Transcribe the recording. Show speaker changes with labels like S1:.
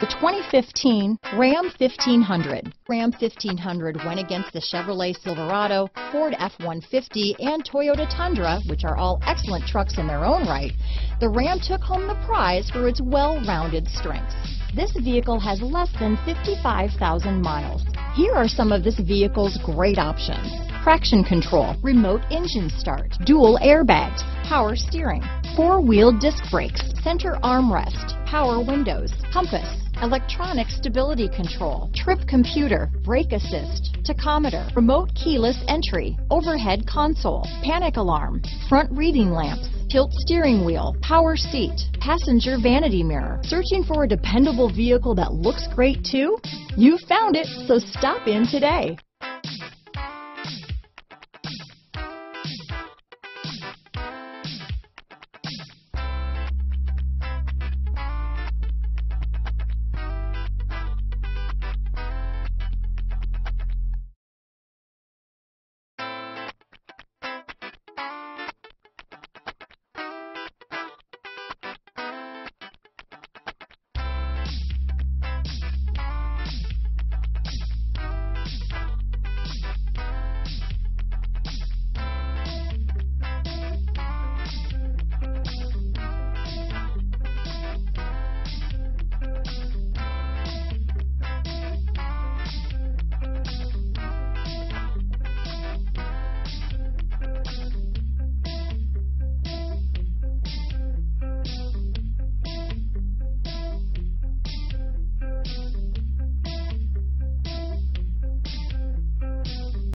S1: The 2015 Ram 1500. Ram 1500 went against the Chevrolet Silverado, Ford F-150, and Toyota Tundra, which are all excellent trucks in their own right. The Ram took home the prize for its well-rounded strengths. This vehicle has less than 55,000 miles. Here are some of this vehicle's great options. Traction control, remote engine start, dual airbags, power steering, four-wheel disc brakes, center armrest, power windows, compass, electronic stability control, trip computer, brake assist, tachometer, remote keyless entry, overhead console, panic alarm, front reading lamps, tilt steering wheel, power seat, passenger vanity mirror. Searching for a dependable vehicle that looks great too? You found it, so stop in today.